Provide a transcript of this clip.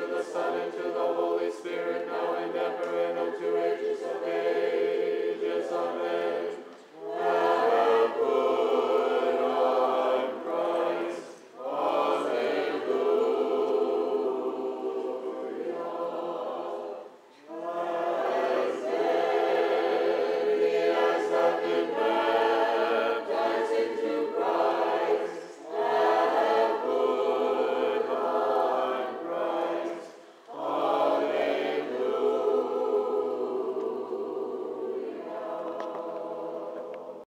to the Son, and to the Holy